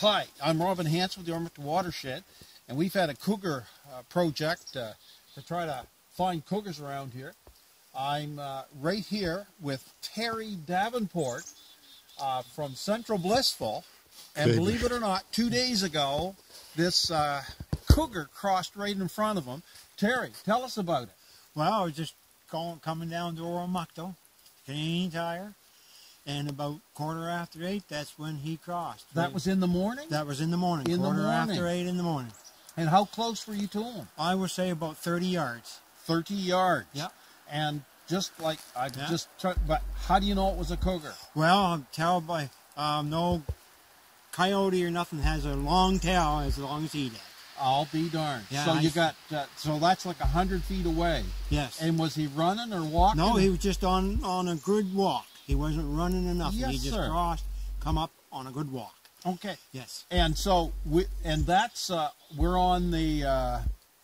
Hi, I'm Robin Hanson with the Oromocto Watershed, and we've had a cougar uh, project uh, to try to find cougars around here. I'm uh, right here with Terry Davenport uh, from Central Blissville, and Big. believe it or not, two days ago, this uh, cougar crossed right in front of him. Terry, tell us about it. Well, I was just going, coming down to Oromocto, Canadian Tire, and about quarter after eight, that's when he crossed. That was in the morning? that was in the morning. In the quarter morning. after eight in the morning. And how close were you to him? I would say about 30 yards. 30 yards. Yeah. And just like I Yeah. just tried, but how do you know it was a cougar? Well, I'm tell by um, no coyote or nothing has a long tail as long as he did. I'll be darned. Yeah, so I- you got uh, so that's like a hundred feet away. Yes. And was he running or walking? no, he was just on on a good walk. He wasn't running enough. Yes, he just sir. crossed, come up on a good walk. okay. Yes. And so we and that's uh, we're on the uh,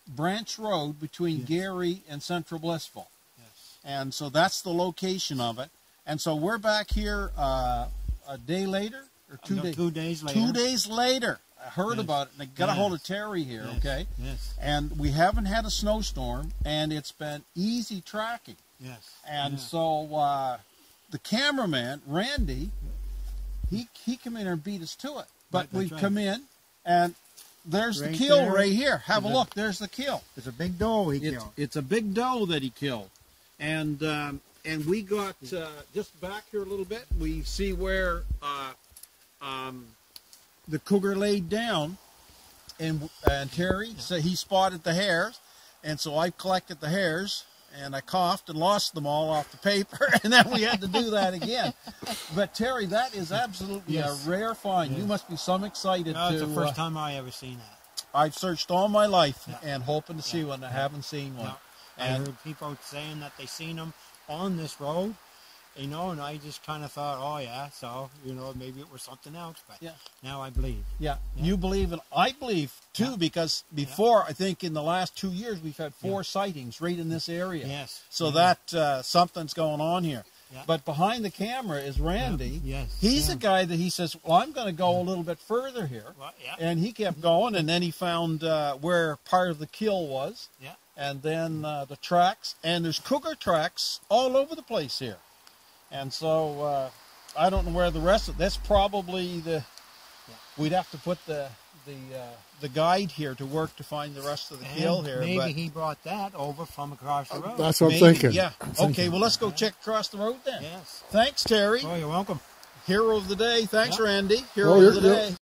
branch road between Yes. Geary and Central Blissville, Yes. and so that's the location of it. And so we're back here uh, a day later or two No, days. Two days later. Two days later, I heard Yes. about it, and I got a hold of Terry here. Yes. Okay. Yes. And we haven't had a snowstorm, and it's been easy tracking. Yes. And Yeah. so uh, the cameraman, Randy, he he come in and beat us to it. But Right, we've right. come in, and there's the kill there. right here. Have a There's a- look. There's the kill. It's a big doe he It's, killed. it's a big doe that he killed, and um, and we got uh, just back here a little bit. We see where uh, um, the cougar laid down, and and Terry said he spotted the hairs, and so I collected the hairs. And I coughed and lost them all off the paper, and then we had to do that again. But Terry, that is absolutely Yes. a rare find. You must be some excited No, it's to. the first uh, time I ever seen that. I've searched all my life Yeah. and hoping to see one. I haven't seen one. No, I And heard people saying that they seen them on this road, you know, and I just kind of thought, oh yeah, so you know maybe it was something else, but Yeah. now I believe. yeah, Yeah. you believe and I believe too Yeah. because before I think in the last two years we've had four sightings right in this area. Yes. So yeah. that uh, something's going on here. Yeah. But behind the camera is Randy. Yes. He's yeah. the guy that he says, "Well, I'm going to go a little bit further here," Well, yeah. and he kept going, and then he found uh, where part of the kill was, Yeah. and then uh, the tracks, and there's cougar tracks all over the place here, and so uh, I don't know where the rest of that's probably the we'd have to put the the uh, the guide here to work to find the rest of the And kill here, Maybe but he brought that over from across the road. That's what maybe, I'm thinking. yeah. I'm Okay, thinking. well let's go check across the road then. Yes. Thanks, Terry. Oh, you're welcome. Hero of the day. Thanks, Yeah. Randy. Hero Oh, of the you're- day.